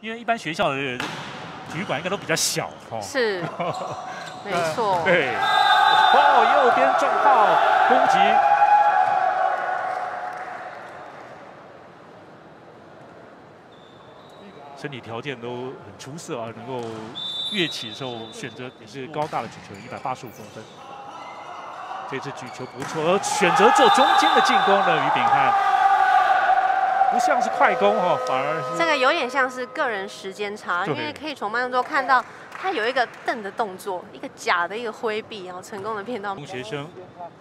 因为一般学校的体育馆应该都比较小哦。是，没错。对，哦，右边撞炮攻击，身体条件都很出色啊，能够跃起的时候选择也是高大的举球，一百八十五公分。这次举球不错，而选择做中间的进攻的于炳汉，不像是快攻哦，反而是这个有点像是个人时间差，因为可以从慢动作看到他有一个蹬的动作，一个假的一个挥臂，然后成功的骗到。中学生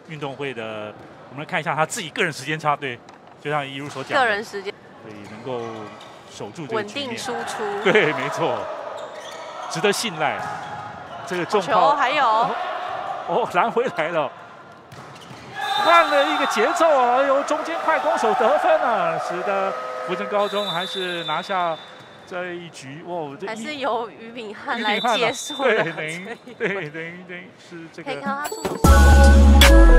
运动会的，我们来看一下他自己个人时间差，对，就像一如所讲，个人时间，所以能够守住稳定输出，对，没错，值得信赖。这个重球还有，哦，拦回来了。换了一个节奏啊！由中间快攻手得分啊，使得福成高中还是拿下这一局。哇，还是由俞敏汉来结束对，等于对，等于等于是这个。可以看到他出手。